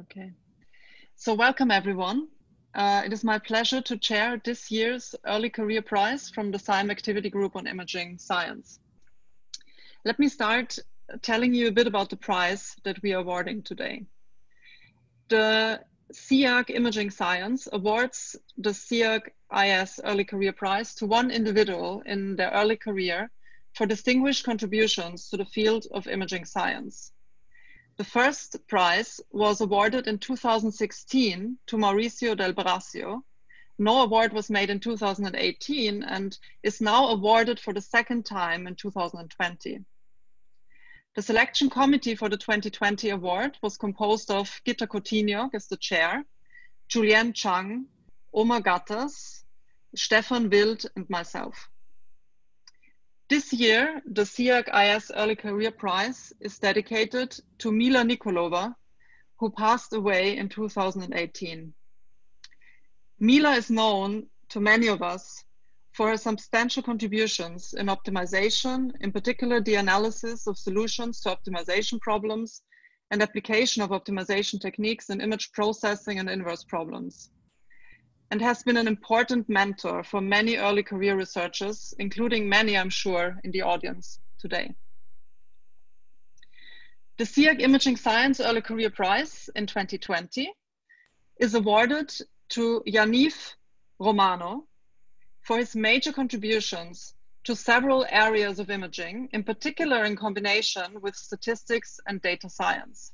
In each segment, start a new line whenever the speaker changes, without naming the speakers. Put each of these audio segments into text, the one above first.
Okay. So welcome everyone. Uh, it is my pleasure to chair this year's Early Career Prize from the SIAM Activity Group on Imaging Science. Let me start telling you a bit about the prize that we are awarding today. The SIAG Imaging Science awards the SIAG IS Early Career Prize to one individual in their early career for distinguished contributions to the field of imaging science. The first prize was awarded in 2016 to Mauricio Delbracio. No award was made in 2018 and is now awarded for the second time in 2020. The selection committee for the 2020 award was composed of Gitta Kutyniok as the chair, Julianne Chung, Omar Ghattas, Stefan Wild, and myself. This year, the SIAG IS Early Career Prize is dedicated to Mila Nikolova, who passed away in 2018. Mila is known to many of us for her substantial contributions in optimization, in particular the analysis of solutions to optimization problems and application of optimization techniques in image processing and inverse problems and has been an important mentor for many early career researchers, including many, I'm sure, in the audience today. The SIAG Imaging Science Early Career Prize in 2020 is awarded to Yaniv Romano for his major contributions to several areas of imaging, in particular in combination with statistics and data science.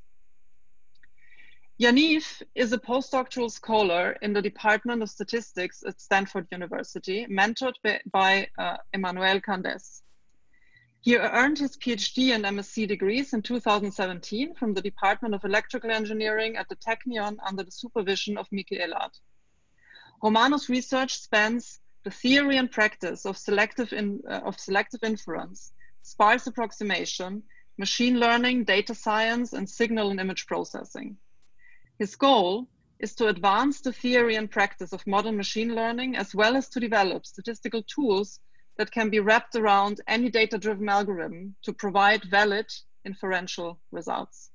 Yaniv is a postdoctoral scholar in the Department of Statistics at Stanford University, mentored by, by uh, Emmanuel Candes. He earned his PhD and MSc degrees in 2017 from the Department of Electrical Engineering at the Technion under the supervision of Miki Elad. Romano's research spans the theory and practice of selective, in, uh, of selective inference, sparse approximation, machine learning, data science, and signal and image processing. His goal is to advance the theory and practice of modern machine learning, as well as to develop statistical tools that can be wrapped around any data-driven algorithm to provide valid inferential results.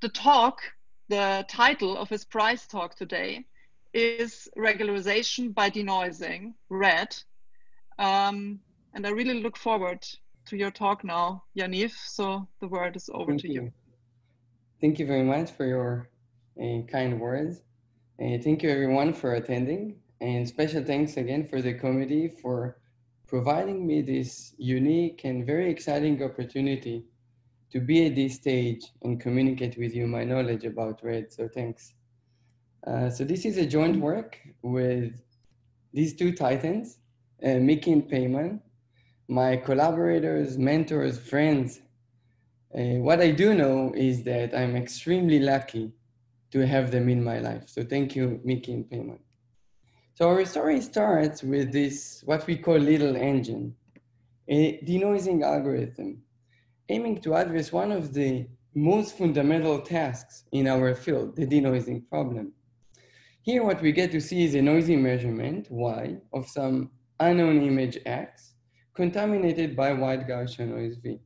The talk, the title of his prize talk today is Regularization by Denoising, RED. Um, and I really look forward to your talk now, Yaniv. So the word is over
Thank
to you.
you. Thank you very much for your uh, kind words. Uh, thank you everyone for attending and special thanks again for the committee for providing me this unique and very exciting opportunity to be at this stage and communicate with you my knowledge about RED, so thanks. Uh, so this is a joint work with these two titans, uh, Mickey and Peyman, my collaborators, mentors, friends, uh, what I do know is that I'm extremely lucky to have them in my life. So thank you, Mickey and Peyman. So our story starts with this, what we call little engine, a denoising algorithm, aiming to address one of the most fundamental tasks in our field, the denoising problem. Here, what we get to see is a noisy measurement, Y, of some unknown image X, contaminated by white Gaussian noise V.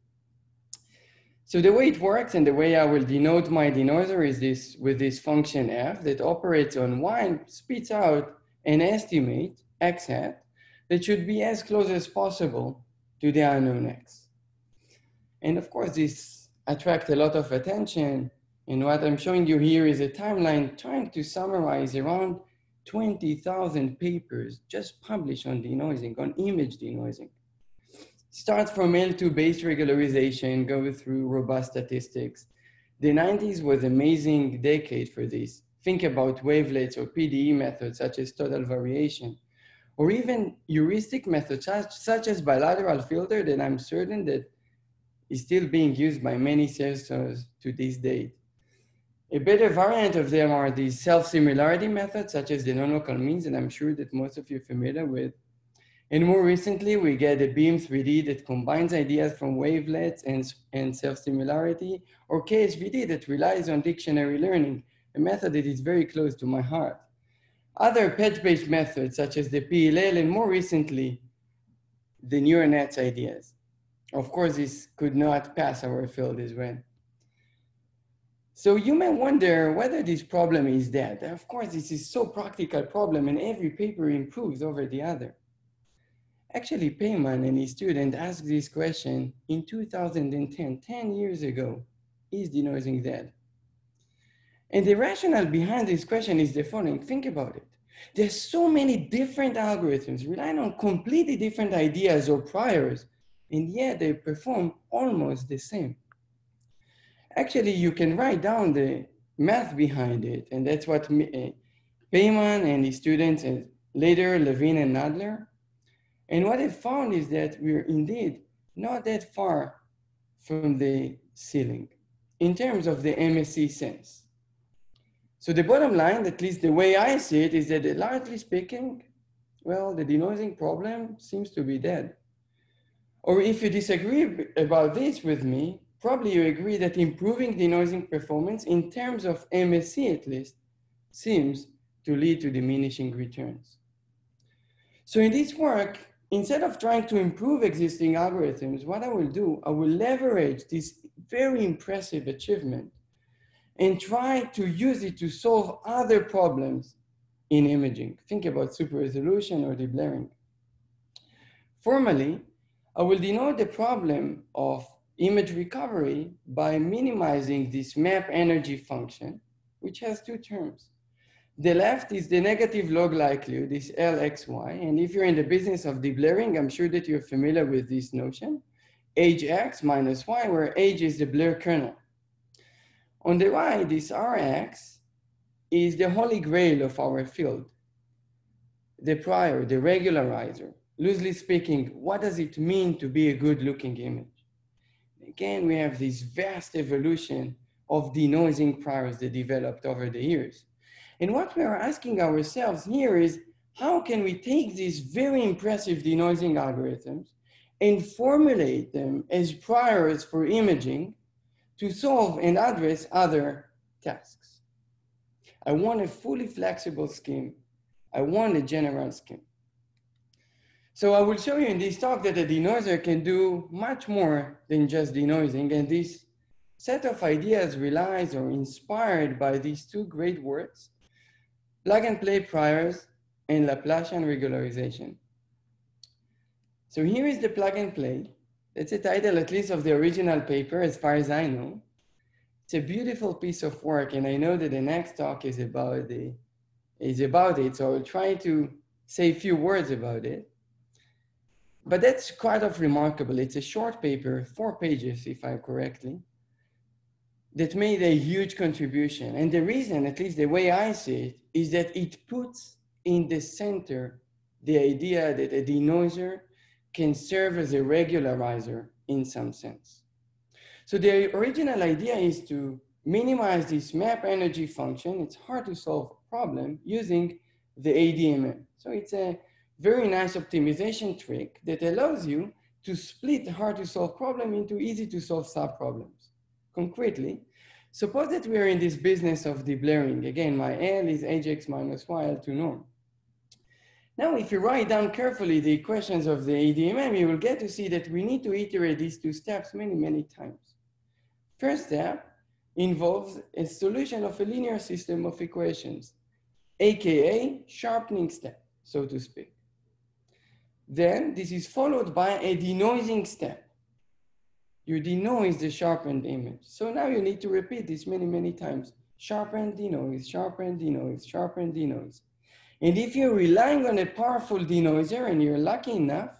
So the way it works and the way I will denote my denoiser is this with this function f that operates on y and spits out an estimate x hat that should be as close as possible to the unknown x. And of course, this attracts a lot of attention. And what I'm showing you here is a timeline trying to summarize around 20,000 papers just published on denoising, on image denoising start from L2 based regularization, go through robust statistics. The 90s was amazing decade for this. Think about wavelets or PDE methods such as total variation, or even heuristic methods such, as bilateral filter that I'm certain that is still being used by many sensors to this date. A better variant of them are these self-similarity methods such as the non-local means, and I'm sure that most of you are familiar with and more recently, we get a BM3D that combines ideas from wavelets and, and self-similarity, or KSVD that relies on dictionary learning, a method that is very close to my heart. Other patch-based methods, such as the PLL, and more recently, the neural nets ideas. Of course, this could not pass our field as well. So you may wonder whether this problem is dead. Of course, this is so practical problem and every paper improves over the other. Actually, Peyman and his student asked this question in 2010, 10 years ago. Is denoising dead? And the rationale behind this question is the following. Think about it. There's so many different algorithms relying on completely different ideas or priors, and yet they perform almost the same. Actually, you can write down the math behind it, and that's what uh, Peyman and his students, and later Levin and Nadler. And what I found is that we're indeed not that far from the ceiling in terms of the MSE sense. So the bottom line, at least the way I see it, is that largely speaking, well, the denoising problem seems to be dead. Or if you disagree about this with me, probably you agree that improving denoising performance in terms of MSE at least seems to lead to diminishing returns. So in this work, instead of trying to improve existing algorithms, what I will do, I will leverage this very impressive achievement and try to use it to solve other problems in imaging. Think about super resolution or deblurring. Formally, I will denote the problem of image recovery by minimizing this map energy function, which has two terms. The left is the negative log likelihood, this LXY. And if you're in the business of deblurring, I'm sure that you're familiar with this notion. H X minus Y, where H is the blur kernel. On the right, this Rx is the holy grail of our field. The prior, the regularizer. Loosely speaking, what does it mean to be a good looking image? Again, we have this vast evolution of denoising priors that developed over the years. And what we are asking ourselves here is, how can we take these very impressive denoising algorithms and formulate them as priors for imaging to solve and address other tasks. I want a fully flexible scheme. I want a general scheme. So I will show you in this talk that a denoiser can do much more than just denoising. And this set of ideas relies or inspired by these two great words, plug and play priors and Laplacian regularization. So here is the plug and play. That's the title, at least, of the original paper, as far as I know. It's a beautiful piece of work, and I know that the next talk is about the is about it. So I'll try to say a few words about it. But that's quite of remarkable. It's a short paper, four pages, if I'm correctly, that made a huge contribution. And the reason, at least the way I see it, is that it puts in the center the idea that a denoiser can serve as a regularizer in some sense. So the original idea is to minimize this map energy function. It's hard to solve a problem using the ADMM. So it's a very nice optimization trick that allows you to split hard to solve problem into easy to solve subproblems. Concretely, suppose that we are in this business of deblurring. Again, my L is Ajax minus Y L to norm. Now, if you write down carefully the equations of the ADMM, you will get to see that we need to iterate these two steps many, many times. First step involves a solution of a linear system of equations, AKA sharpening step, so to speak. Then this is followed by a denoising step. You denoise the sharpened image. So now you need to repeat this many, many times. Sharpen, denoise, sharpen, denoise, sharpen, denoise. And if you're relying on a powerful denoiser and you're lucky enough,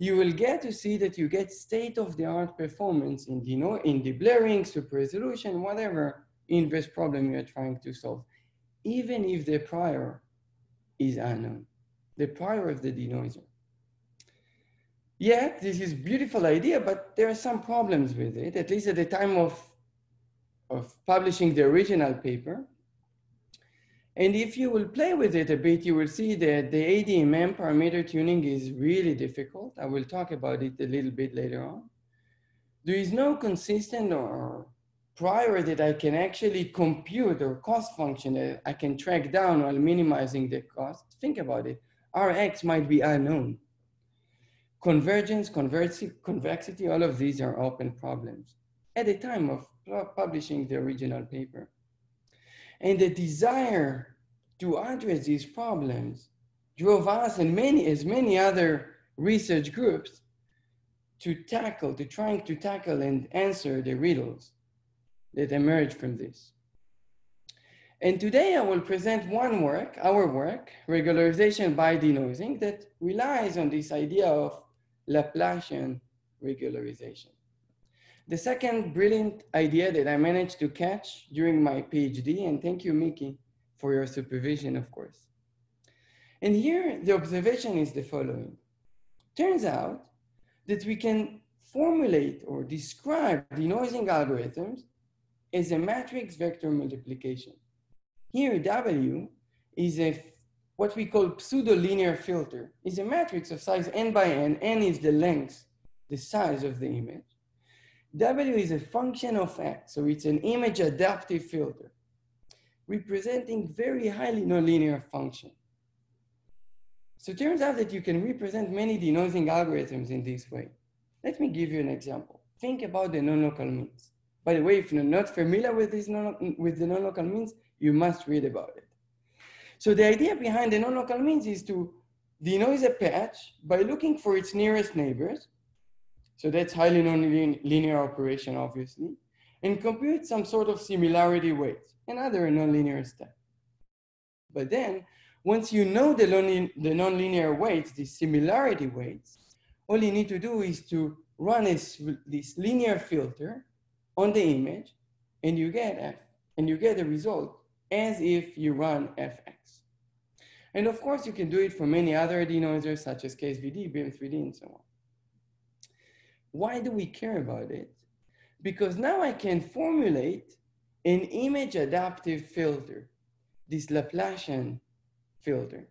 you will get to see that you get state-of-the-art performance in, deno in deblurring, super resolution, whatever inverse problem you're trying to solve, even if the prior is unknown, the prior of the denoiser. Yet, this is beautiful idea, but there are some problems with it, at least at the time of, of publishing the original paper. And if you will play with it a bit, you will see that the ADMM parameter tuning is really difficult. I will talk about it a little bit later on. There is no consistent or prior that I can actually compute or cost function that I can track down while minimizing the cost. Think about it. Rx might be unknown. Convergence, convexity, all of these are open problems at the time of publishing the original paper. And the desire to address these problems drove us and many, as many other research groups to tackle, to trying to tackle and answer the riddles that emerge from this. And today I will present one work, our work, regularization by denoising, that relies on this idea of Laplacian regularization. The second brilliant idea that I managed to catch during my PhD, and thank you, Miki, for your supervision, of course. And here the observation is the following. Turns out that we can formulate or describe the denoising algorithms as a matrix vector multiplication. Here W is a what we call pseudo-linear filter. is a matrix of size n by n. n is the length, the size of the image. W is a function of x, so it's an image adaptive filter, representing very highly nonlinear function. So it turns out that you can represent many denoising algorithms in this way. Let me give you an example. Think about the non-local means. By the way, if you're not familiar with, this non with the non-local means, you must read about it. So the idea behind the non-local means is to denoise a patch by looking for its nearest neighbors. So that's highly nonlinear operation, obviously, and compute some sort of similarity weights, another nonlinear step. But then once you know the, the nonlinear weights, the similarity weights, all you need to do is to run this, this linear filter on the image and you get f, and you get a result as if you run fx. And of course, you can do it for many other denoisers such as KSVD, BM3D, and so on. Why do we care about it? Because now I can formulate an image adaptive filter, this Laplacian filter.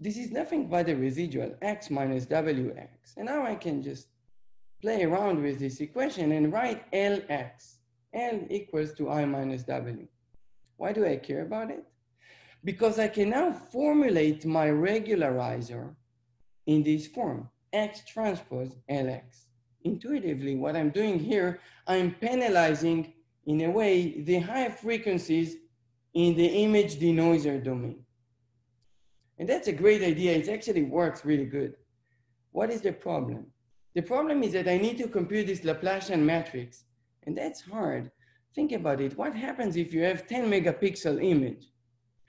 This is nothing but a residual x minus wx. And now I can just play around with this equation and write lx. L equals to i minus w. Why do I care about it? Because I can now formulate my regularizer in this form, x transpose lx. Intuitively, what I'm doing here, I'm penalizing, in a way, the high frequencies in the image denoiser domain. And that's a great idea. It actually works really good. What is the problem? The problem is that I need to compute this Laplacian matrix, and that's hard. Think about it. What happens if you have 10 megapixel image?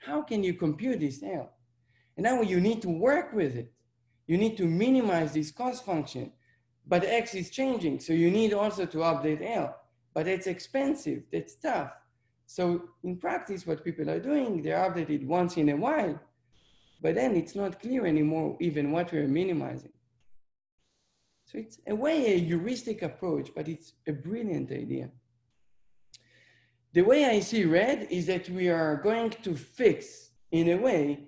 How can you compute this L? And now you need to work with it. You need to minimize this cost function, but X is changing. So you need also to update L, but it's expensive, that's tough. So in practice, what people are doing, they're updated once in a while, but then it's not clear anymore even what we're minimizing. So it's a way a heuristic approach, but it's a brilliant idea. The way I see red is that we are going to fix, in a way,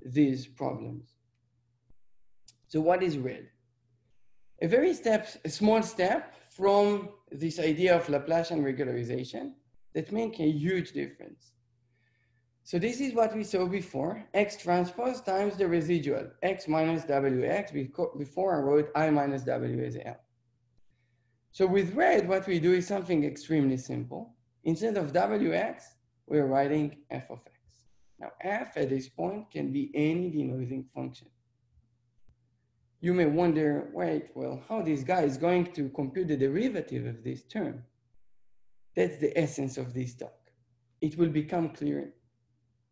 these problems. So what is red? A very step, a small step from this idea of Laplacian regularization that make a huge difference. So this is what we saw before, x transpose times the residual, x minus wx, before I wrote i minus w as l. So with red, what we do is something extremely simple. Instead of wx, we're writing f of x. Now f at this point can be any denoising function. You may wonder, wait, well, how this guy is going to compute the derivative of this term? That's the essence of this talk. It will become clear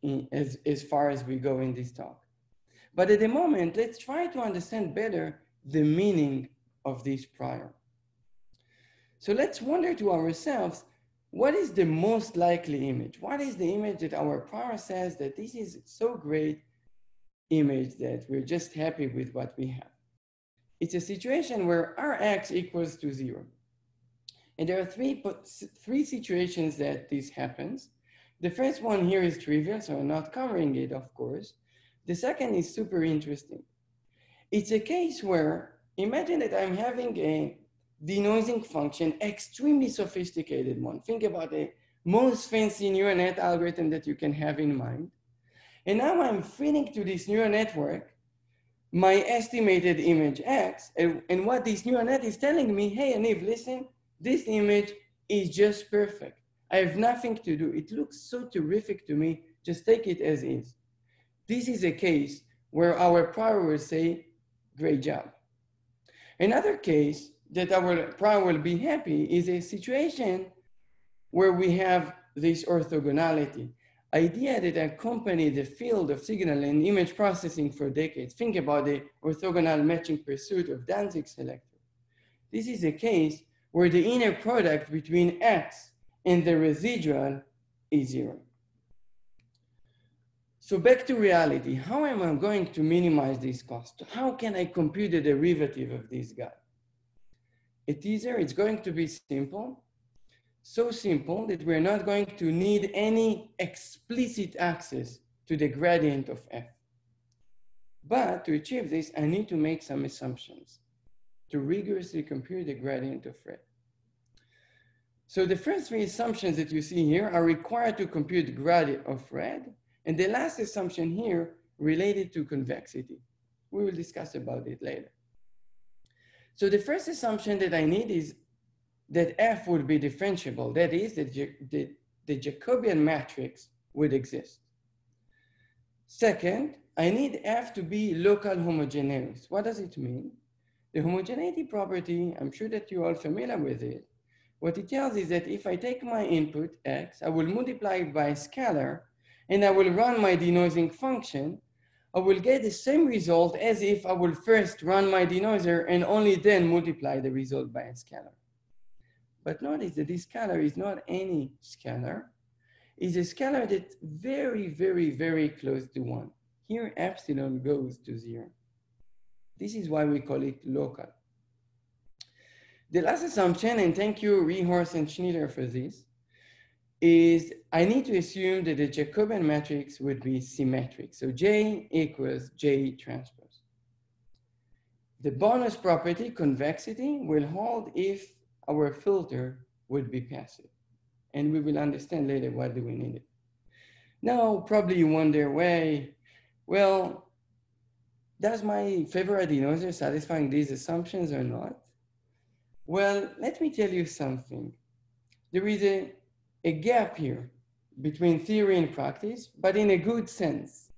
in, as, as far as we go in this talk. But at the moment, let's try to understand better the meaning of this prior. So let's wonder to ourselves, what is the most likely image? What is the image that our prior says that this is so great image that we're just happy with what we have? It's a situation where Rx equals to zero. And there are three, three situations that this happens. The first one here is trivial, so I'm not covering it, of course. The second is super interesting. It's a case where, imagine that I'm having a denoising function, extremely sophisticated one. Think about the most fancy neural net algorithm that you can have in mind. And now I'm feeding to this neural network my estimated image X, and, and what this neural net is telling me, hey, Yaniv, listen, this image is just perfect. I have nothing to do. It looks so terrific to me. Just take it as is. This is a case where our prior will say, great job. Another case that our prior will be happy is a situation where we have this orthogonality idea that accompanied the field of signal and image processing for decades. Think about the orthogonal matching pursuit of Dantzig selector. This is a case where the inner product between X and the residual is zero. So back to reality, how am I going to minimize this cost? How can I compute the derivative of this guy? A teaser, it's going to be simple so simple that we're not going to need any explicit access to the gradient of f. But to achieve this, I need to make some assumptions to rigorously compute the gradient of f. So the first three assumptions that you see here are required to compute gradient of red. And the last assumption here related to convexity. We will discuss about it later. So the first assumption that I need is that f would be differentiable. That is, that the, the Jacobian matrix would exist. Second, I need f to be local homogeneous. What does it mean? The homogeneity property, I'm sure that you're all familiar with it. What it tells is that if I take my input x, I will multiply it by a scalar, and I will run my denoising function, I will get the same result as if I will first run my denoiser and only then multiply the result by a scalar. But notice that this scalar is not any scalar. It's a scalar that's very, very, very close to one. Here, epsilon goes to zero. This is why we call it local. The last assumption, and thank you Reehorst and Schniter for this, is I need to assume that the Jacobian matrix would be symmetric. So J equals J transpose. The bonus property, convexity, will hold if our filter would be passive. And we will understand later why do we need it. Now, probably you wonder, why, well, does my favorite denoiser satisfying these assumptions or not? Well, let me tell you something. There is a, a gap here between theory and practice, but in a good sense.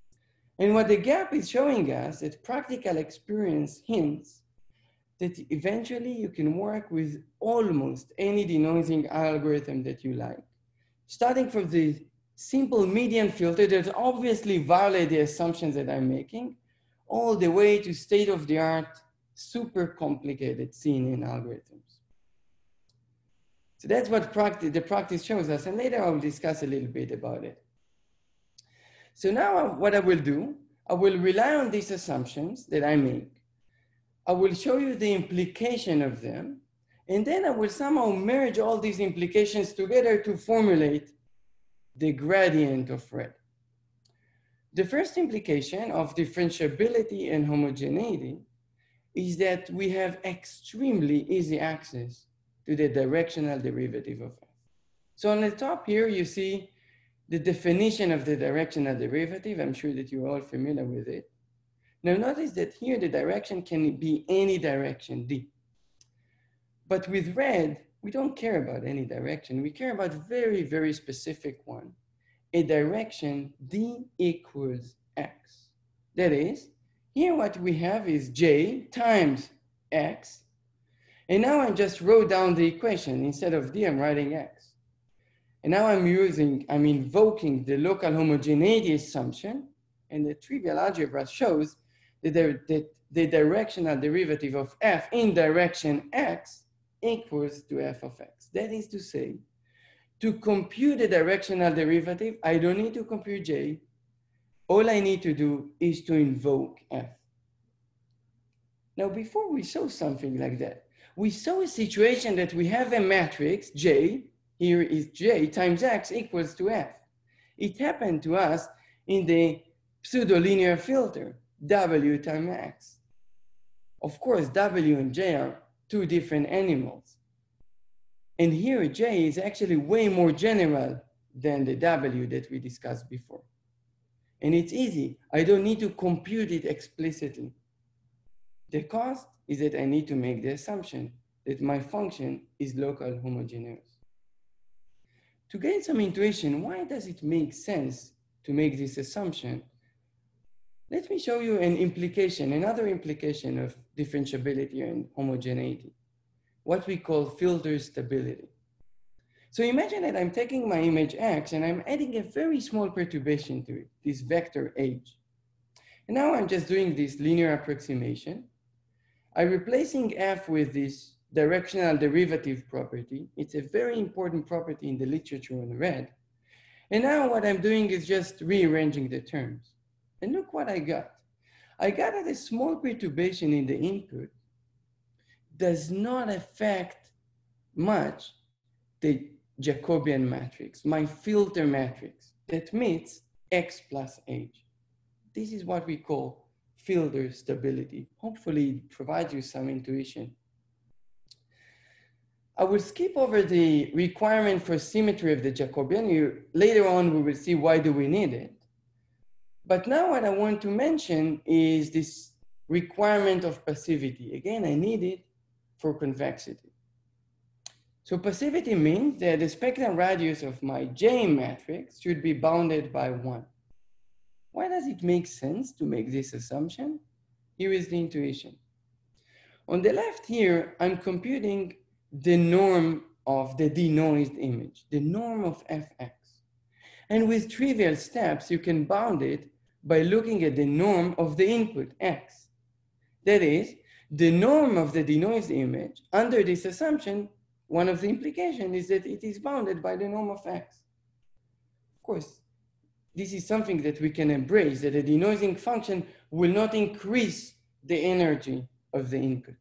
And what the gap is showing us that practical experience hints that eventually you can work with almost any denoising algorithm that you like. Starting from the simple median filter that obviously violate the assumptions that I'm making, all the way to state-of-the-art, super complicated CNN algorithms. So that's what practice, the practice shows us, and later I'll discuss a little bit about it. So now what I will do, I will rely on these assumptions that I make I will show you the implication of them, and then I will somehow merge all these implications together to formulate the gradient of red. The first implication of differentiability and homogeneity is that we have extremely easy access to the directional derivative of f. So on the top here, you see the definition of the directional derivative. I'm sure that you're all familiar with it. Now notice that here the direction can be any direction, D. But with red, we don't care about any direction. We care about very, very specific one. A direction D equals X. That is, here what we have is J times X. And now I just wrote down the equation. Instead of D, I'm writing X. And now I'm using, I'm invoking the local homogeneity assumption. And the trivial algebra shows the, the, the directional derivative of f in direction x equals to f of x. That is to say, to compute the directional derivative, I don't need to compute j. All I need to do is to invoke f. Now, before we saw something like that, we saw a situation that we have a matrix, j, here is j times x equals to f. It happened to us in the pseudo-linear filter. W times X. Of course, W and J are two different animals. And here J is actually way more general than the W that we discussed before. And it's easy. I don't need to compute it explicitly. The cost is that I need to make the assumption that my function is local homogeneous. to gain some intuition, why does it make sense to make this assumption? Let me show you an implication, another implication of differentiability and homogeneity, what we call filter stability. So imagine that I'm taking my image X and I'm adding a very small perturbation to it, this vector H. And now I'm just doing this linear approximation. I'm replacing F with this directional derivative property. It's a very important property in the literature on red. And now what I'm doing is just rearranging the terms. And look what I got. I got that a small perturbation in the input does not affect much the Jacobian matrix, my filter matrix that meets X plus H. This is what we call filter stability. Hopefully it provides you some intuition. I will skip over the requirement for symmetry of the Jacobian. You, later on, we will see why do we need it. But now what I want to mention is this requirement of passivity. Again, I need it for convexity. So passivity means that the spectrum radius of my J matrix should be bounded by one. Why does it make sense to make this assumption? Here is the intuition. On the left here, I'm computing the norm of the denoised image, the norm of fx. And with trivial steps, you can bound it by looking at the norm of the input, x. That is, the norm of the denoised image, under this assumption, one of the implications is that it is bounded by the norm of x. Of course, this is something that we can embrace, that a denoising function will not increase the energy of the input.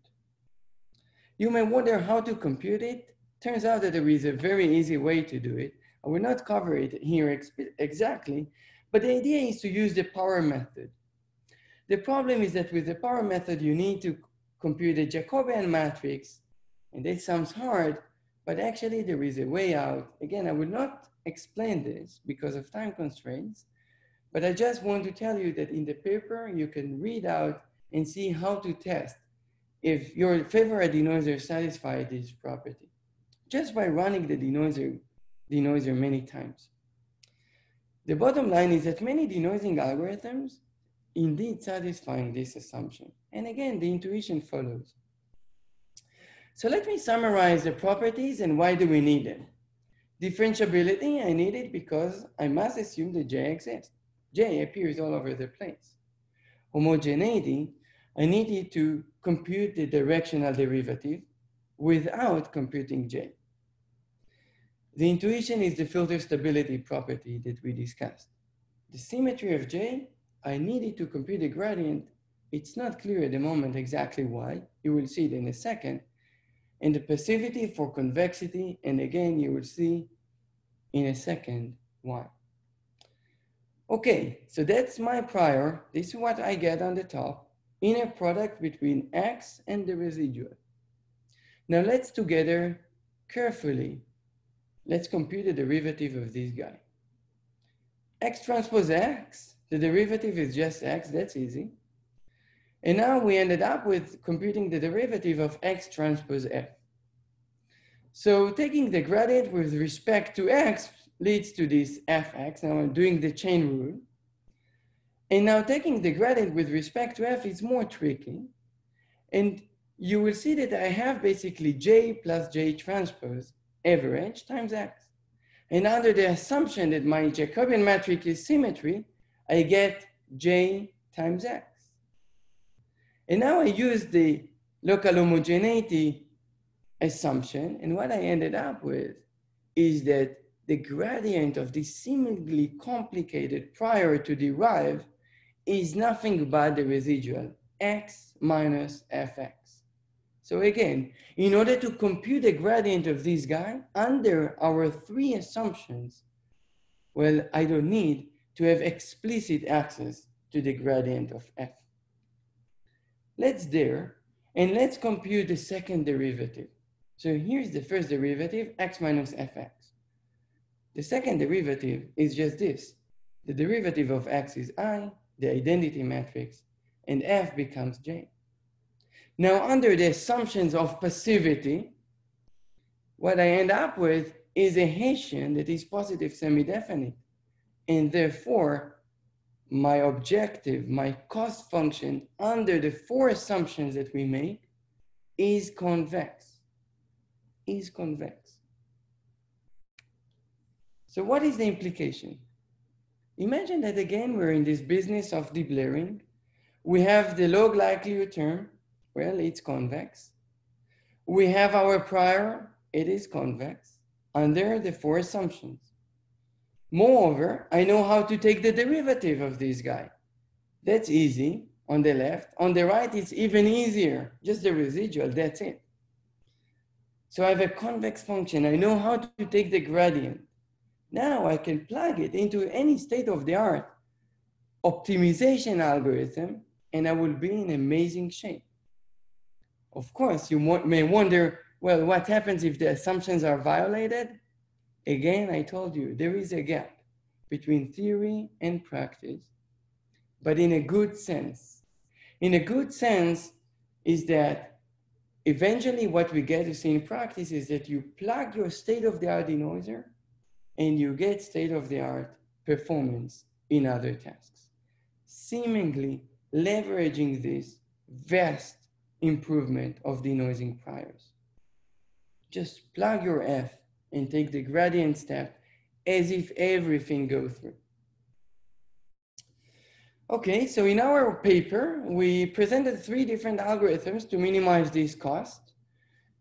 You may wonder how to compute it. Turns out that there is a very easy way to do it. I will not cover it here ex exactly, but the idea is to use the power method. The problem is that with the power method, you need to compute a Jacobian matrix, and that sounds hard, but actually there is a way out. Again, I will not explain this because of time constraints, but I just want to tell you that in the paper, you can read out and see how to test if your favorite denoiser satisfies this property, just by running the denoiser, denoiser many times. The bottom line is that many denoising algorithms indeed satisfying this assumption. And again, the intuition follows. So let me summarize the properties and why do we need them. Differentiability, I need it because I must assume that J exists. J appears all over the place. Homogeneity, I need it to compute the directional derivative without computing J. The intuition is the filter stability property that we discussed. The symmetry of J, I needed to compute the gradient. It's not clear at the moment exactly why. You will see it in a second and the passivity for convexity. And again, you will see in a second why. Okay, so that's my prior. This is what I get on the top. Inner product between x and the residual. Now let's together carefully, let's compute the derivative of this guy. x transpose x, the derivative is just x, that's easy. And now we ended up with computing the derivative of x transpose f. So taking the gradient with respect to x leads to this fx. Now I'm doing the chain rule. And now taking the gradient with respect to f is more tricky. And you will see that I have basically j plus j transpose average times x. And under the assumption that my Jacobian matrix is symmetry, I get j times x. And now I use the local homogeneity assumption. And what I ended up with is that the gradient of this seemingly complicated prior to derive is nothing but the residual x minus fx. So again, in order to compute the gradient of this guy under our three assumptions, well, I don't need to have explicit access to the gradient of f. Let's there, and let's compute the second derivative. So here's the first derivative, x minus fx. The second derivative is just this. The derivative of x is i, the identity matrix, and f becomes j. Now, under the assumptions of passivity, what I end up with is a Hessian that is positive semi-definite. And therefore, my objective, my cost function under the four assumptions that we make is convex, is convex. So what is the implication? Imagine that again, we're in this business of deblurring. We have the log likelihood term, well, it's convex. We have our prior, it is convex, under the four assumptions. Moreover, I know how to take the derivative of this guy. That's easy on the left. On the right, it's even easier, just the residual, that's it. So I have a convex function. I know how to take the gradient. Now I can plug it into any state-of-the-art optimization algorithm and I will be in amazing shape. Of course, you may wonder, well, what happens if the assumptions are violated? Again, I told you, there is a gap between theory and practice, but in a good sense. In a good sense is that eventually what we get to see in practice is that you plug your state-of-the-art denoiser and you get state-of-the-art performance in other tasks. Seemingly leveraging this vast improvement of denoising priors. Just plug your F and take the gradient step as if everything goes through. Okay, so in our paper, we presented three different algorithms to minimize this cost.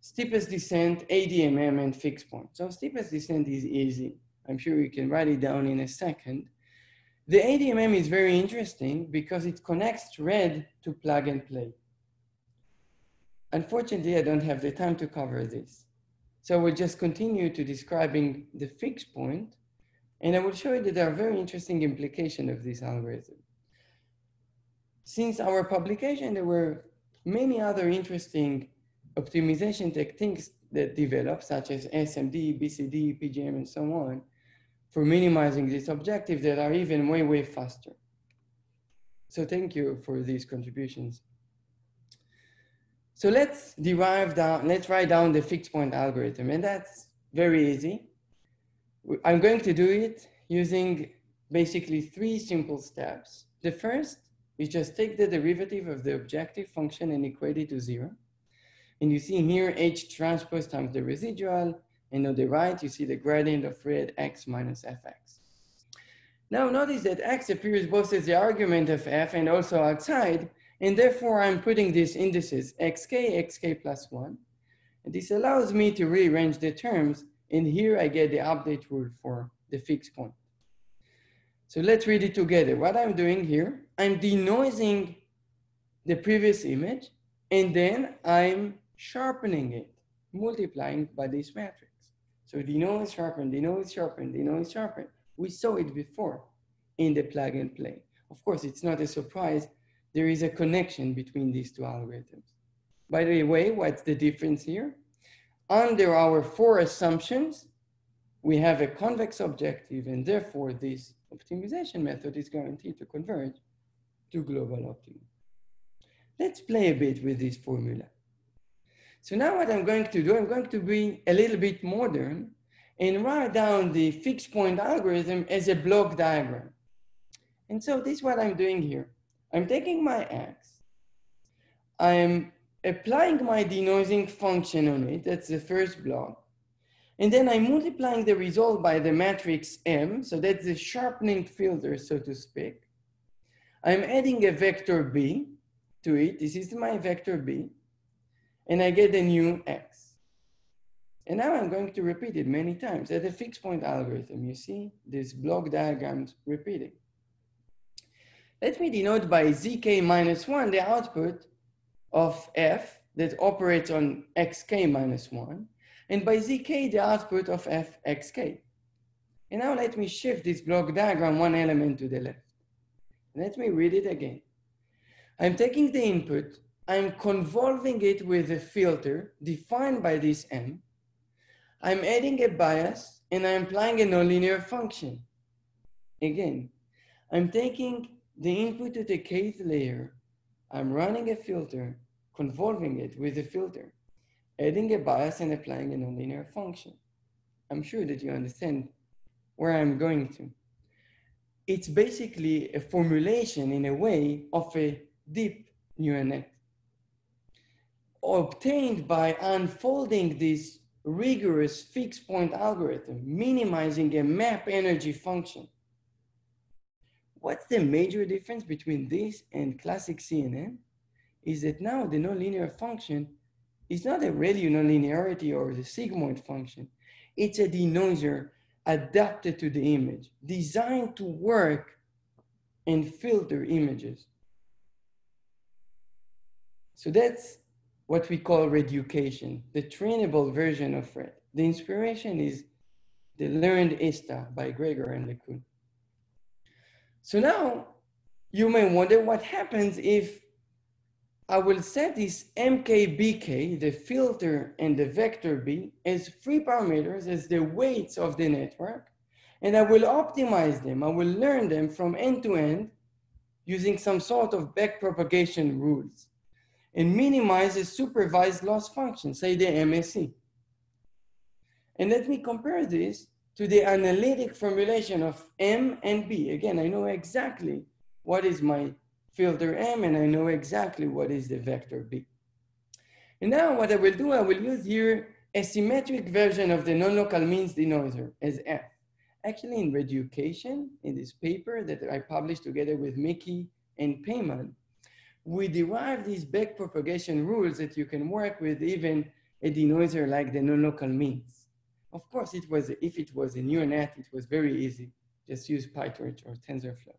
Steepest descent, ADMM, and fixed point. So steepest descent is easy. I'm sure you can write it down in a second. The ADMM is very interesting because it connects red to plug and play. Unfortunately, I don't have the time to cover this. So we'll just continue to describing the fixed point, and I will show you that there are very interesting implications of this algorithm. Since our publication, there were many other interesting optimization techniques that developed, such as SMD, BCD, PGM, and so on, for minimizing this objective that are even way, way faster. So thank you for these contributions. So let's derive down, let's write down the fixed point algorithm, and that's very easy. I'm going to do it using basically three simple steps. The first is just take the derivative of the objective function and equate it to zero. And you see here H transpose times the residual, and on the right, you see the gradient of red x minus fx. Now notice that x appears both as the argument of f and also outside, and therefore, I'm putting these indices xk, xk plus 1. And this allows me to rearrange the terms. And here I get the update rule for the fixed point. So let's read it together. What I'm doing here, I'm denoising the previous image, and then I'm sharpening it, multiplying by this matrix. So denoise, sharpen, denoise, sharpen, denoise, sharpen. We saw it before in the plug and play. Of course, it's not a surprise there is a connection between these two algorithms. By the way, what's the difference here? Under our four assumptions, we have a convex objective and therefore this optimization method is guaranteed to converge to global optimum. Let's play a bit with this formula. So now what I'm going to do, I'm going to be a little bit modern and write down the fixed point algorithm as a block diagram. And so this is what I'm doing here. I'm taking my x, I'm applying my denoising function on it, that's the first block, and then I'm multiplying the result by the matrix M, so that's the sharpening filter, so to speak. I'm adding a vector B to it, this is my vector B, and I get a new X. And now I'm going to repeat it many times. At a fixed point algorithm, you see this block diagrams repeating. Let me denote by zk minus 1 the output of f that operates on xk minus 1, and by zk the output of fxk. And now let me shift this block diagram one element to the left. Let me read it again. I'm taking the input, I'm convolving it with a filter defined by this m. I'm adding a bias and I'm applying a nonlinear function. Again, I'm taking the input to the kth layer, I'm running a filter, convolving it with a filter, adding a bias and applying a nonlinear function. I'm sure that you understand where I'm going to. It's basically a formulation in a way of a deep neural net obtained by unfolding this rigorous fixed point algorithm, minimizing a map energy function. What's the major difference between this and classic CNN? Is that now the nonlinear function is not a ReLU nonlinearity or the sigmoid function. It's a denoiser adapted to the image, designed to work and filter images. So that's what we call reducation, the trainable version of RED. The inspiration is the learned ISTA by Gregor and LeCun. So now you may wonder what happens if I will set this MKBK, the filter and the vector B, as free parameters, as the weights of the network, and I will optimize them. I will learn them from end to end using some sort of backpropagation rules and minimize the supervised loss function, say the MSE. And let me compare this to the analytic formulation of M and B. Again, I know exactly what is my filter M and I know exactly what is the vector B. And now what I will do, I will use here a symmetric version of the non-local means denoiser as F. Actually in Reducation, in this paper that I published together with Miki and Peyman, we derive these backpropagation rules that you can work with even a denoiser like the non-local means. Of course, it was if it was a neural net, it was very easy. Just use PyTorch or TensorFlow.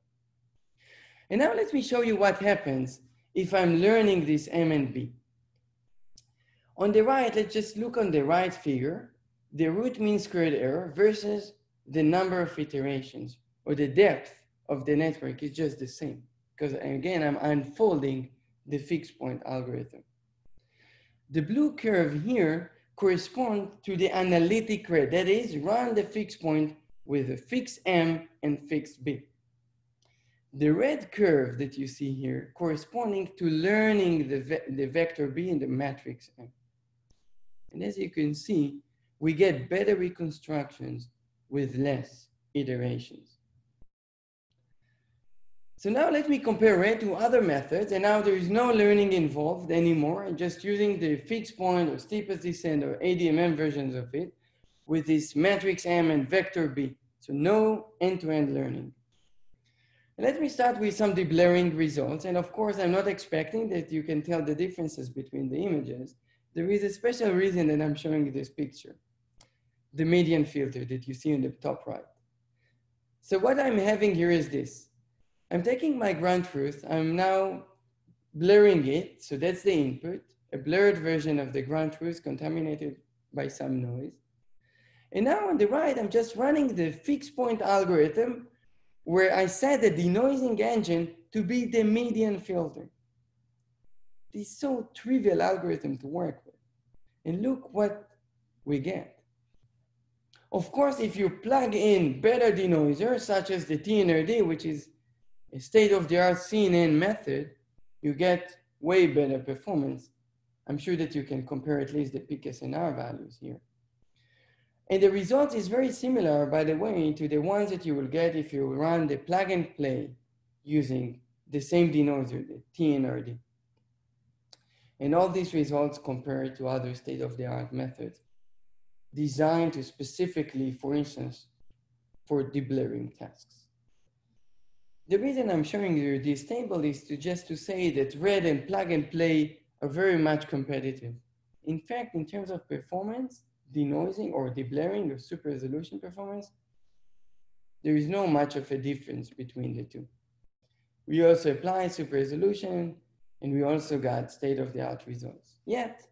And now let me show you what happens if I'm learning this M and B. On the right, let's just look on the right figure, the root mean squared error versus the number of iterations or the depth of the network is just the same because again, I'm unfolding the fixed point algorithm. The blue curve here corresponds to the analytic rate, that is, run the fixed point with a fixed M and fixed B. The red curve that you see here corresponding to learning the, ve the vector B in the matrix M. And as you can see, we get better reconstructions with less iterations. So now let me compare it to other methods. And now there is no learning involved anymore. I'm just using the fixed point or steepest descent or ADMM versions of it with this matrix M and vector B. So no end-to-end -end learning. Let me start with some deblurring results. And of course, I'm not expecting that you can tell the differences between the images. There is a special reason that I'm showing you this picture. The median filter that you see in the top right. So what I'm having here is this. I'm taking my ground truth, I'm now blurring it, so that's the input, a blurred version of the ground truth contaminated by some noise. And now on the right, I'm just running the fixed point algorithm where I set the denoising engine to be the median filter. This so trivial algorithm to work with. And look what we get. Of course, if you plug in better denoisers, such as the TNRD, which is a state-of-the-art CNN method, you get way better performance. I'm sure that you can compare at least the PKSNR values here. And the result is very similar, by the way, to the ones that you will get if you run the plug and play using the same denoiser, the TNRD. And all these results compare to other state-of-the-art methods designed to specifically, for instance, for deblurring tasks. The reason I'm showing you this table is to just to say that red and plug and play are very much competitive. In fact, in terms of performance, denoising or deblurring or super resolution performance, there is no much of a difference between the two. We also apply super resolution and we also got state-of-the-art results. Yet,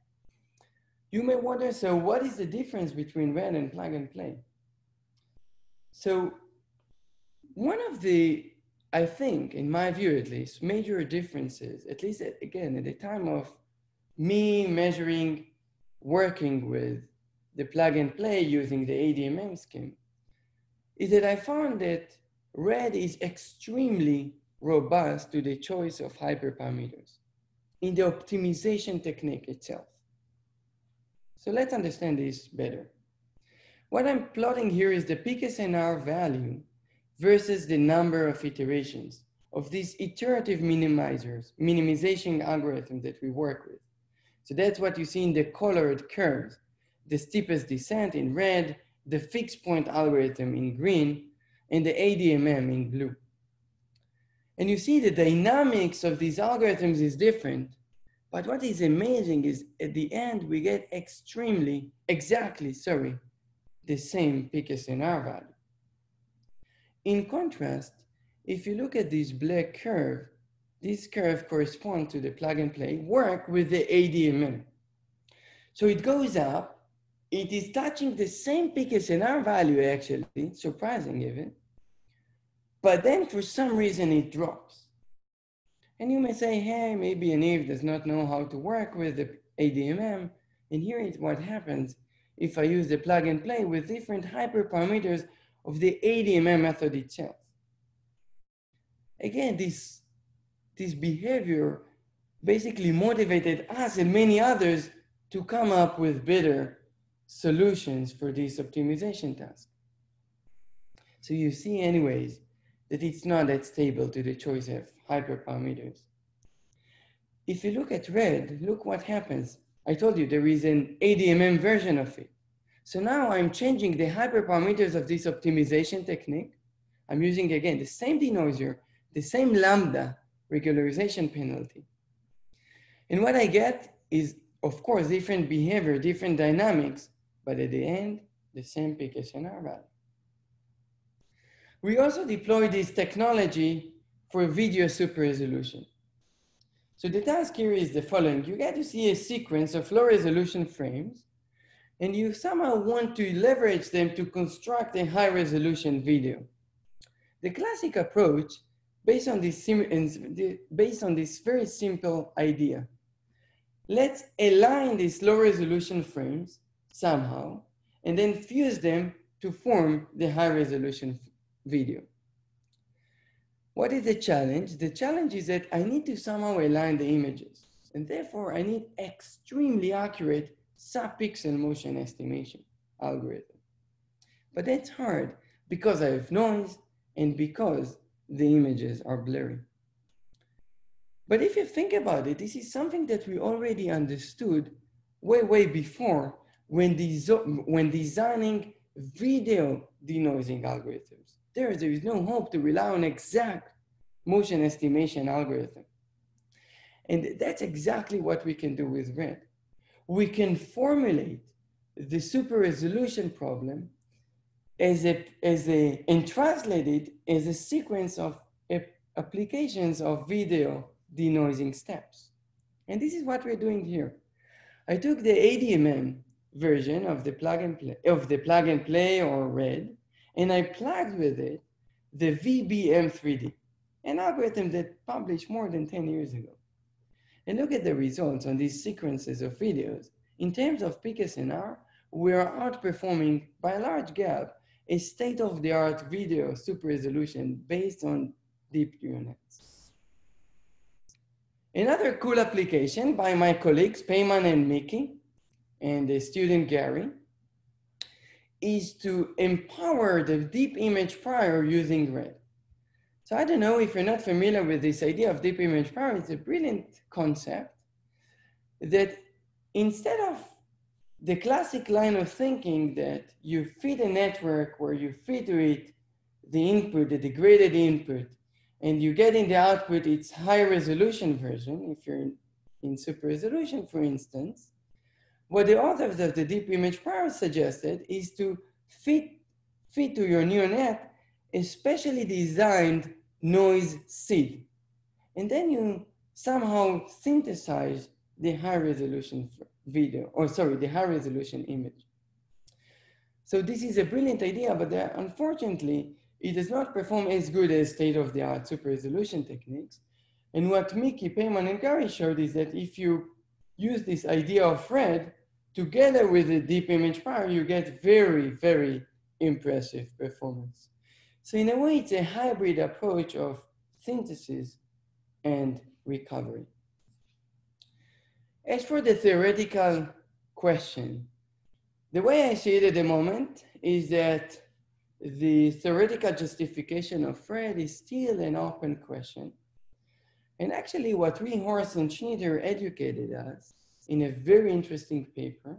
you may wonder, so what is the difference between red and plug and play? So one of the I think, in my view at least, major differences, at least at, again, at the time of me measuring, working with the plug and play using the ADMM scheme, is that I found that red is extremely robust to the choice of hyperparameters in the optimization technique itself. So let's understand this better. What I'm plotting here is the PKSNR value versus the number of iterations of these iterative minimizers, minimization algorithms that we work with. So that's what you see in the colored curves, the steepest descent in red, the fixed point algorithm in green, and the ADMM in blue. And you see the dynamics of these algorithms is different, but what is amazing is at the end, we get extremely, exactly, sorry, the same PKSNR value. In contrast, if you look at this black curve, this curve corresponds to the plug and play work with the ADMM. So it goes up, it is touching the same PKSNR value actually, surprising even, but then for some reason it drops. And you may say, hey, maybe Yaniv does not know how to work with the ADMM. And here is what happens if I use the plug and play with different hyperparameters of the ADMM method itself. Again, this, this behavior basically motivated us and many others to come up with better solutions for this optimization task. So you see anyways, that it's not that stable to the choice of hyperparameters. If you look at red, look what happens. I told you there is an ADMM version of it. So now I'm changing the hyperparameters of this optimization technique. I'm using again the same denoiser, the same lambda regularization penalty. And what I get is, of course, different behavior, different dynamics, but at the end, the same PKSNR value. We also deploy this technology for video super resolution. So the task here is the following. You get to see a sequence of low resolution frames, and you somehow want to leverage them to construct a high resolution video. The classic approach based on this, based on this very simple idea. Let's align these low resolution frames somehow, and then fuse them to form the high resolution video. What is the challenge? The challenge is that I need to somehow align the images, and therefore I need extremely accurate sub-pixel motion estimation algorithm. But that's hard because I have noise and because the images are blurry. But if you think about it, this is something that we already understood way, way before when, when designing video denoising algorithms there, there is no hope to rely on exact motion estimation algorithm. And that's exactly what we can do with RED. We can formulate the super resolution problem as a, as a, and translate it as a sequence of applications of video denoising steps. And this is what we're doing here. I took the ADMM version of the plug and play, of the plug and play or RED, and I plugged with it the VBM3D, an algorithm that published more than 10 years ago. And look at the results on these sequences of videos. In terms of PKSNR, we are outperforming by a large gap a state-of-the-art video super resolution based on deep neural nets. Another cool application by my colleagues, Peyman and Miki, and the student Gary, is to empower the deep image prior using RED. So I don't know if you're not familiar with this idea of deep image prior, it's a brilliant concept that instead of the classic line of thinking that you feed a network where you feed to it the input, the degraded input, and you get in the output its high resolution version, if you're in, in super resolution, for instance, what the authors of the deep image prior suggested is to fit, fit to your neural net a specially designed noise seed. And then you somehow synthesize the high resolution video, or sorry, the high resolution image. So this is a brilliant idea, but unfortunately, it does not perform as good as state-of-the-art super resolution techniques. And what Miki, Peyman, and Gary showed is that if you use this idea of RED, together with the deep image prior, you get very, very impressive performance. So in a way, it's a hybrid approach of synthesis and recovery. As for the theoretical question, The way I see it at the moment is that the theoretical justification of RED is still an open question. And actually what Reehorst and Schniter educated us in a very interesting paper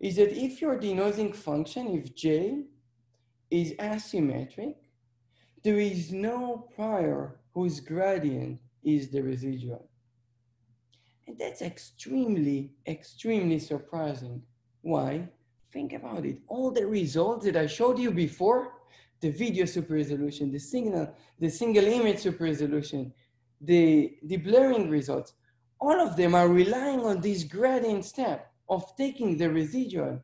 is that if your denoising function, if J is asymmetric, there is no prior whose gradient is the residual. And that's extremely, extremely surprising. Why? Think about it. All the results that I showed you before, the video super resolution, the signal, the single image super resolution, the, the blurring results, all of them are relying on this gradient step of taking the residual.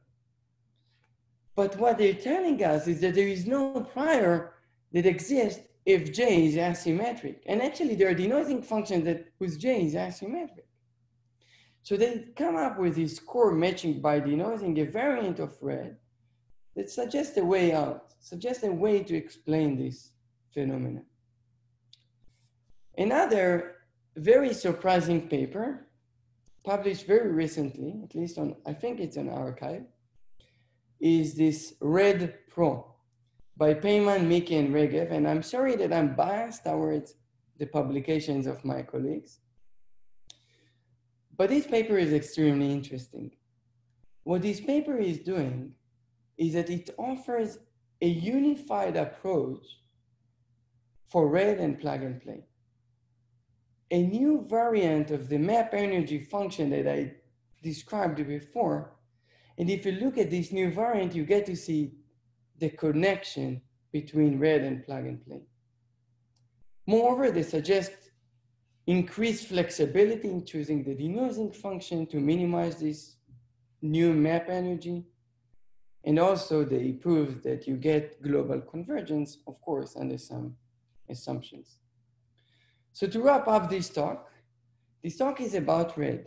But what they're telling us is that there is no prior that exists if J is asymmetric. And actually there are denoising functions that whose J is asymmetric. So they come up with this score matching by denoising a variant of red that suggests a way out, suggests a way to explain this phenomenon. Another very surprising paper published very recently, at least on, I think it's on arXiv, is this Red Pro by Peyman, Miki, and Regev. And I'm sorry that I'm biased towards the publications of my colleagues. But this paper is extremely interesting. What this paper is doing is that it offers a unified approach for red and plug and play. A new variant of the map energy function that I described before. And if you look at this new variant, you get to see the connection between red and plug and play. Moreover, they suggest increased flexibility in choosing the denoising function to minimize this new map energy. And also they prove that you get global convergence, of course, under some assumptions. So to wrap up this talk, this talk is about red.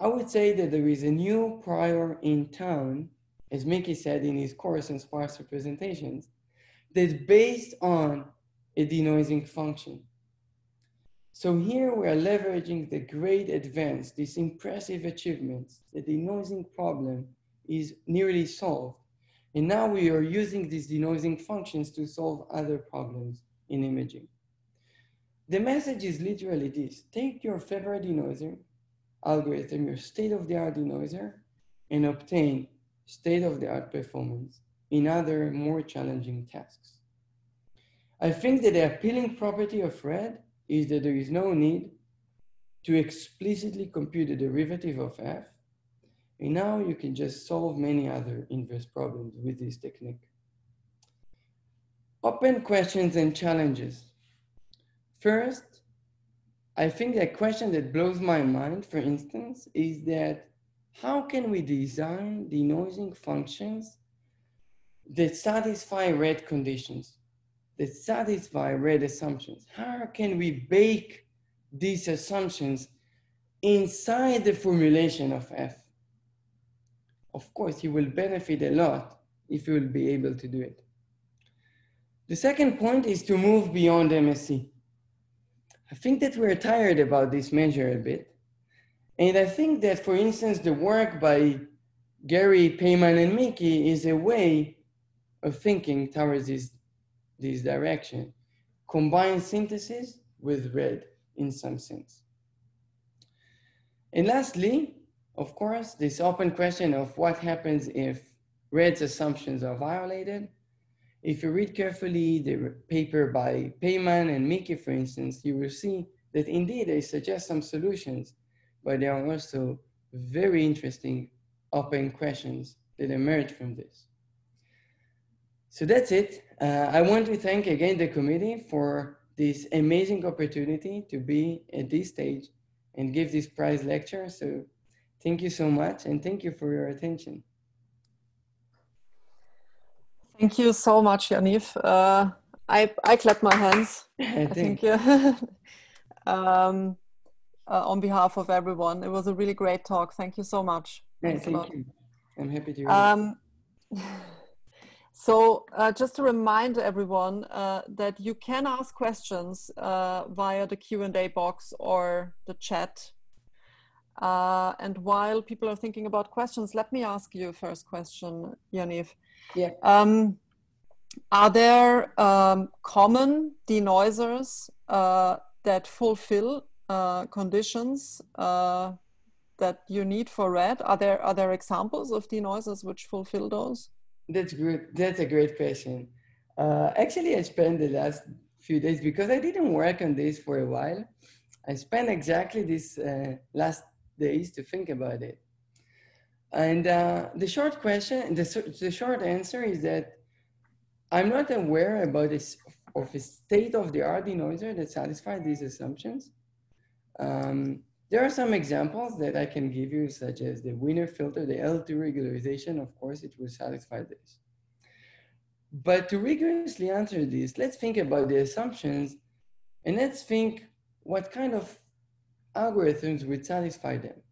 I would say that there is a new prior in town, as Miki said in his course on sparse representations, that's based on a denoising function. So here we are leveraging the great advance, these impressive achievements, the denoising problem is nearly solved. And now we are using these denoising functions to solve other problems in imaging. The message is literally this, take your favorite denoiser algorithm, your state-of-the-art denoiser, and obtain state-of-the-art performance in other more challenging tasks. I think that the appealing property of red is that there is no need to explicitly compute the derivative of f. And now you can just solve many other inverse problems with this technique. Open questions and challenges. First, I think a question that blows my mind, for instance, is that how can we design denoising functions that satisfy red conditions? that satisfy red assumptions? How can we bake these assumptions inside the formulation of F? Of course, you will benefit a lot if you will be able to do it. The second point is to move beyond MSE. I think that we're tired about this measure a bit. And I think that, for instance, the work by Gary, Peyman, and Miki is a way of thinking towards this this direction. Combine synthesis with red in some sense. And lastly, of course, this open question of what happens if red's assumptions are violated. If you read carefully the paper by Peyman and Miki, for instance, you will see that indeed they suggest some solutions, but there are also very interesting open questions that emerge from this. So that's it. Uh, I want to thank again the committee for this amazing opportunity to be at this stage and give this prize lecture. So thank you so much and thank you for your attention.
Thank you so much, Yaniv. Uh, I, I clap my hands. I think uh, um, uh, on behalf of everyone. It was a really great talk. Thank you so much.
Yeah, thank you. I'm happy to. Um,
So uh, just to remind everyone uh, that you can ask questions uh, via the Q&A box or the chat. Uh, and while people are thinking about questions, let me ask you a first question, Yaniv.
Yeah.
Um, are there um, common denoisers uh, that fulfill uh, conditions uh, that you need for red? Are there are there examples of denoisers which fulfill those?
That's good. That's a great question. Uh, actually, I spent the last few days because I didn't work on this for a while. I spent exactly these uh, last days to think about it. And uh, the short question, the, the short answer is that I'm not aware about this of a state of the art denoiser that satisfies these assumptions. Um, there are some examples that I can give you, such as the Wiener filter, the L2 regularization, of course, it will satisfy this. But to rigorously answer this, let's think about the assumptions and let's think what kind of algorithms would satisfy them.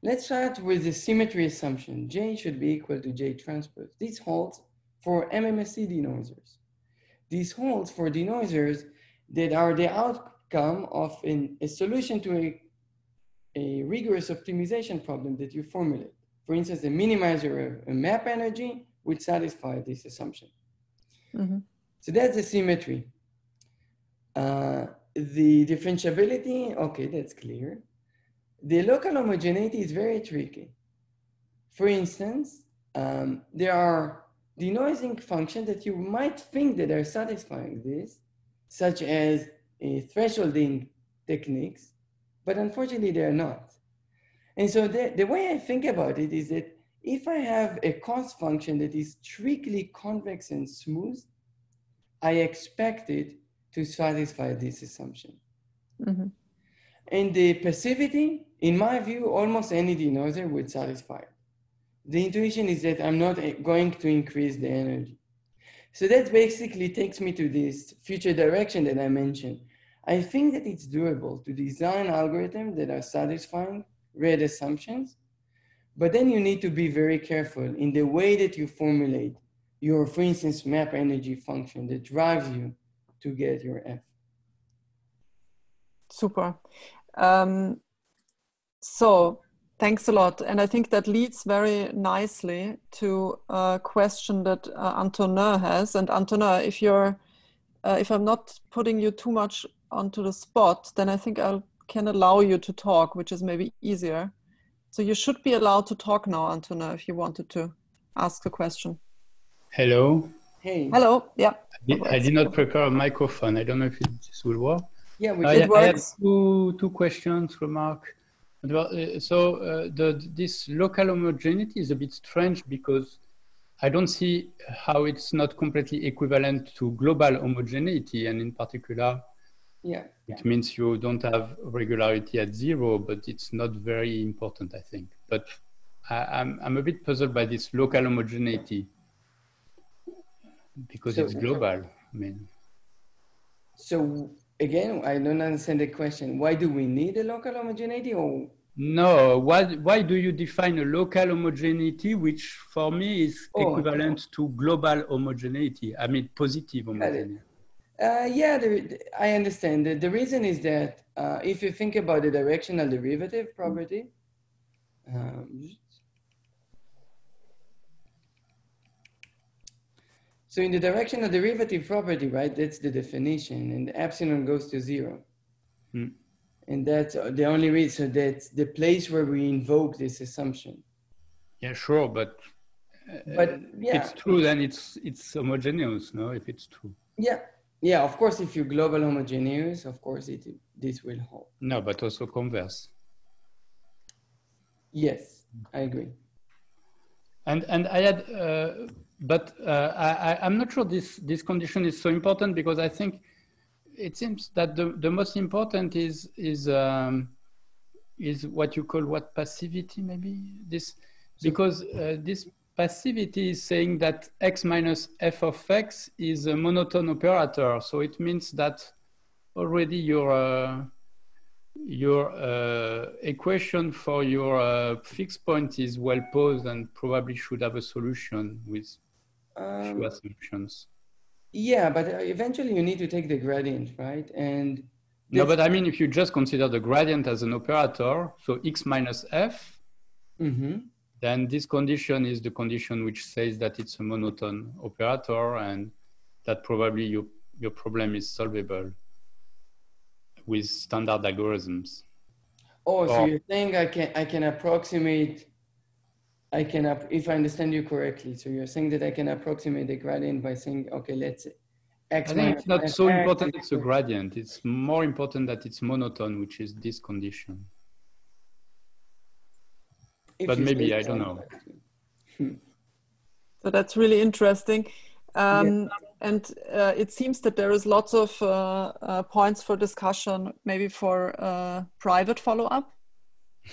Let's start with the symmetry assumption. J should be equal to J transpose. This holds for MMSE denoisers. This holds for denoisers that are the outcome of an, a solution to a, a rigorous optimization problem that you formulate. For instance, the minimizer of a map energy would satisfy this assumption. Mm -hmm. So that's the symmetry. Uh, the differentiability, okay, that's clear. The local homogeneity is very tricky. For instance, um, there are denoising functions that you might think that are satisfying this, such as a thresholding techniques, but unfortunately they're not. And so the, the way I think about it is that if I have a cost function that is strictly convex and smooth, I expect it to satisfy this assumption. Mm-hmm. And the passivity, in my view, almost any denoiser would satisfy. The intuition is that I'm not going to increase the energy. So that basically takes me to this future direction that I mentioned. I think that it's doable to design algorithms that are satisfying red assumptions but then you need to be very careful in the way that you formulate your, for instance, map energy function that drives you to get your F.
Super. Um, so thanks a lot. And I think that leads very nicely to a question that uh, Antonin has. And Antonin, if you're, uh, if I'm not putting you too much onto the spot, then I think I can allow you to talk, which is maybe easier. So you should be allowed to talk now, Antonin, if you wanted to ask a question.
Hello.
Hey.
Hello. Yeah.
I did, I did not prepare a microphone. I don't know if it, this will work.
Yeah, we
uh,
it works.
I have two, two questions, remark. Uh, so uh, the, this local homogeneity is a bit strange because I don't see how it's not completely equivalent to global homogeneity, and in particular,
yeah.
It means you don't have regularity at zero, but it's not very important, I think. But I, am I'm, I'm a bit puzzled by this local homogeneity because so, it's global. I mean.
So again, I don't understand the question. Why do we need a local homogeneity or?
No, why, why do you define a local homogeneity, which for me is oh, equivalent to global homogeneity? I mean, positive homogeneity.
Uh, yeah, the, I understand. The, the reason is that uh, if you think about the directional derivative property, um, so in the direction of derivative property, right, that's the definition, and epsilon goes to zero. Hmm. And that's the only reason, so that's the place where we invoke this assumption.
Yeah, sure, but,
uh, but yeah.
it's true, then it's, it's homogeneous, no, if it's true.
Yeah, yeah, of course, if you're global homogeneous, of course, it this will hold.
No, but also converse.
Yes, I agree.
And and I had, uh, but uh, I I'm not sure this this condition is so important because I think it seems that the the most important is is um, is what you call what passivity maybe this because uh, this passivity is saying that x minus f of x is a monotone operator. So it means that already your, uh, your uh, equation for your uh, fixed point is well posed and probably should have a solution with um, few assumptions.
Yeah, but uh, eventually you need to take the gradient, right? And
No, but I mean, if you just consider the gradient as an operator, so x minus f,
Mm-hmm.
then this condition is the condition which says that it's a monotone operator and that probably your, your problem is solvable with standard algorithms.
Oh, so you're saying I can I can approximate. I can if I understand you correctly. So you're saying that I can approximate the gradient by saying, okay, let's say x
I think it's not so
fx
important
is
it's a gradient. It's more important that it's monotone, which is this condition.
if
but maybe, I don't
so.
know.
So that's really interesting. Um, And uh, it seems that there is lots of uh, uh, points for discussion, maybe for uh, private follow-up.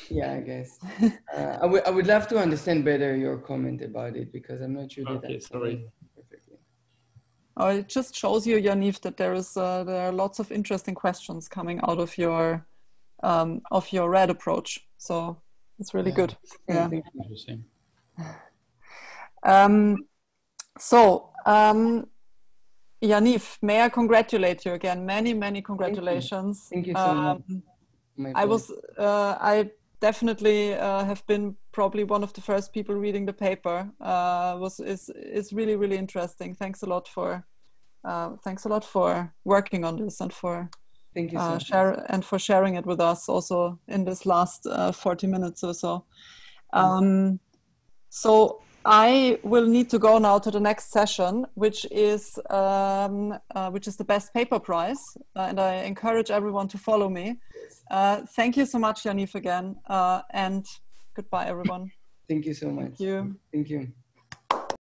Yeah, I guess. uh, I would I would love to understand better your comment about it because I'm not sure that
Okay,
I
sorry.
perfectly.
Oh, it just shows you, Yaniv, that there is uh, there are lots of interesting questions coming out of your um, of your red approach. So it's really
Yeah.
good. Yeah.
Interesting.
Um, so, um, Yaniv, may I congratulate you again? Many, many congratulations.
Thank you so much. My
I was, uh, I definitely uh, have been probably one of the first people reading the paper. Uh, was is is really really interesting. Thanks a lot for, uh, thanks a lot for working on this and for
Thank you so
uh,
much.
share and for sharing it with us also in this last uh, 40 minutes or so. Um, so I will need to go now to the next session, which is um, uh, which is the best paper prize, uh, and I encourage everyone to follow me. Uh, thank you so much, Yaniv, again, uh, and goodbye, everyone.
Thank you so much.
Thank you.
Thank you.